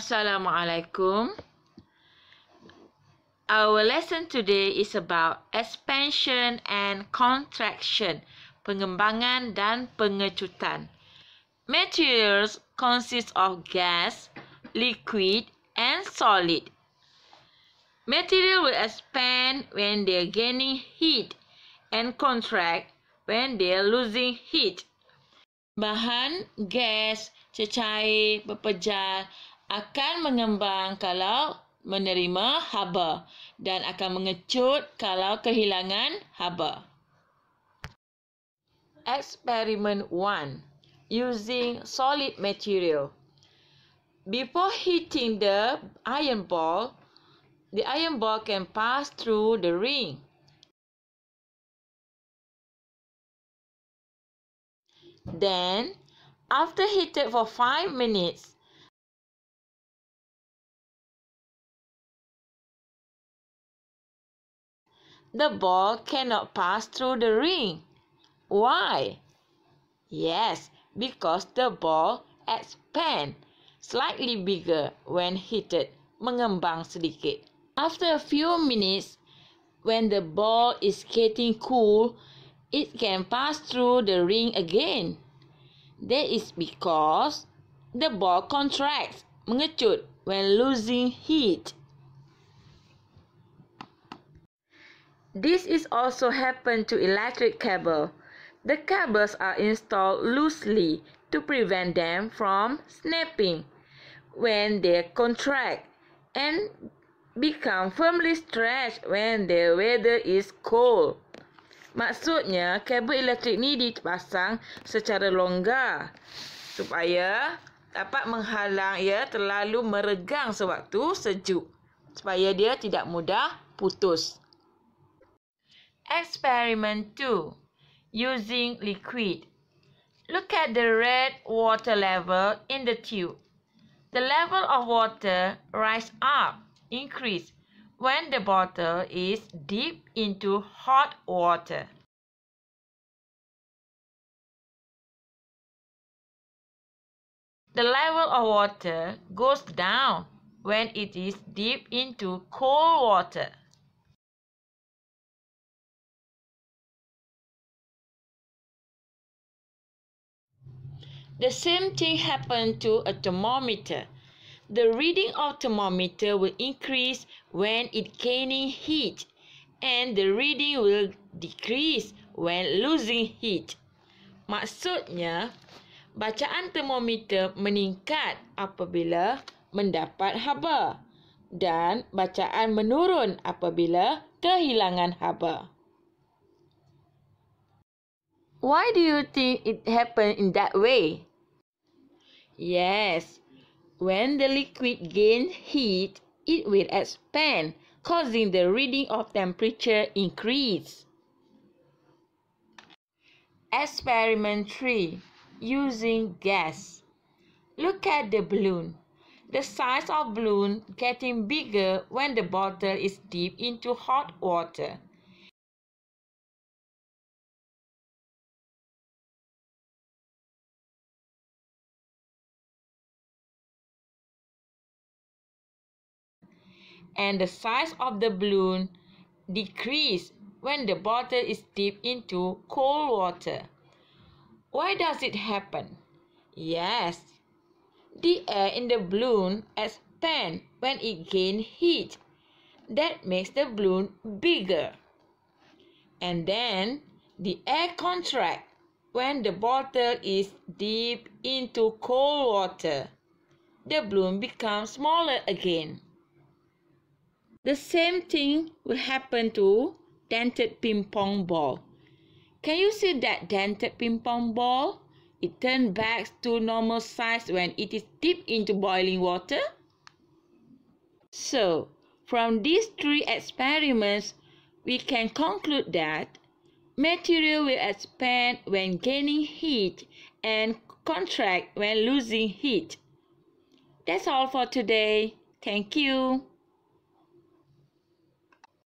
Assalamualaikum. Our lesson today is about expansion and contraction, pengembangan dan pengecutan. Materials consist of gas, liquid and solid. Material will expand when they are gaining heat and contract when they are losing heat. Bahan, gas, cecair, pepejal akan mengembang kalau menerima haba dan akan mengecut kalau kehilangan haba. Experiment 1 Using solid material Before heating the iron ball, the iron ball can pass through the ring. Then, after heated for 5 minutes, the ball cannot pass through the ring. Why? Yes, because the ball expands slightly bigger when heated, mengembang sedikit. After a few minutes, when the ball is getting cool, it can pass through the ring again. That is because the ball contracts, mengecut when losing heat. This is also happen to electric cable. The cables are installed loosely to prevent them from snapping when they contract and become firmly stretched when the weather is cold. Maksudnya, kabel elektrik ni dipasang secara longgar supaya dapat menghalang ia terlalu meregang sewaktu sejuk supaya dia tidak mudah putus. Experiment 2. Using liquid. Look at the red water level in the tube. The level of water rise up, increase when the bottle is dipped into hot water. The level of water goes down when it is dipped into cold water. The same thing happened to a thermometer. The reading of thermometer will increase when it gaining heat and the reading will decrease when losing heat. Maksudnya, bacaan thermometer meningkat apabila mendapat haba dan bacaan menurun apabila kehilangan haba. Why do you think it happened in that way? Yes, when the liquid gains heat, it will expand, causing the reading of temperature increase. Experiment 3. Using gas. Look at the balloon. The size of balloon getting bigger when the bottle is dipped into hot water. And the size of the balloon decrease when the bottle is dipped into cold water. Why does it happen? Yes, the air in the balloon expands when it gains heat. That makes the balloon bigger. And then the air contracts when the bottle is dipped into cold water. The balloon becomes smaller again. The same thing will happen to dented ping pong ball. Can you see that dented ping pong ball? It turns back to normal size when it is dipped into boiling water. So, from these three experiments, we can conclude that material will expand when gaining heat and contract when losing heat. That's all for today. Thank you.